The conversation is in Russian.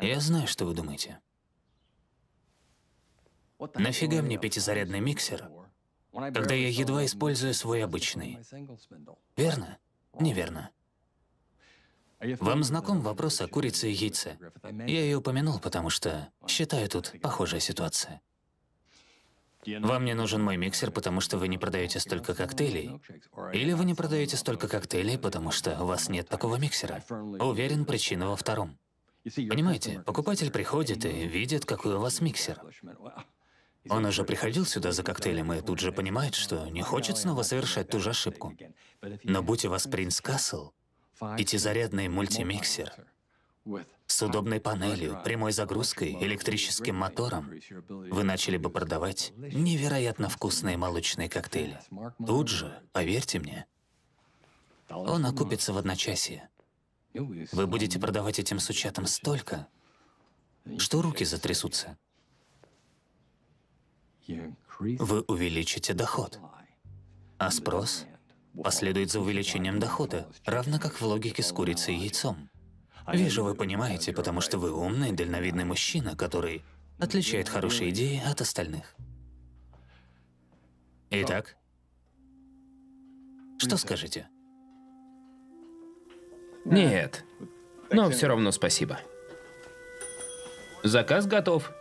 Я знаю, что вы думаете. Нафига мне пятизарядный миксер, когда я едва использую свой обычный? Верно? Неверно. Вам знаком вопрос о курице и яйце? Я ее упомянул, потому что считаю тут похожая ситуация. Вам не нужен мой миксер, потому что вы не продаете столько коктейлей? Или вы не продаете столько коктейлей, потому что у вас нет такого миксера? Уверен, причина во втором. Понимаете, покупатель приходит и видит, какой у вас миксер. Он уже приходил сюда за коктейлем и тут же понимает, что не хочет снова совершать ту же ошибку. Но будь у вас принц Касл, пятизарядный мультимиксер с удобной панелью, прямой загрузкой, электрическим мотором, вы начали бы продавать невероятно вкусные молочные коктейли. Тут же, поверьте мне, он окупится в одночасье. Вы будете продавать этим сучатам столько, что руки затрясутся. Вы увеличите доход, а спрос последует за увеличением дохода, равно как в логике с курицей и яйцом. Вижу, вы понимаете, потому что вы умный, дальновидный мужчина, который отличает хорошие идеи от остальных. Итак, что скажете? Нет. Но все равно спасибо. Заказ готов.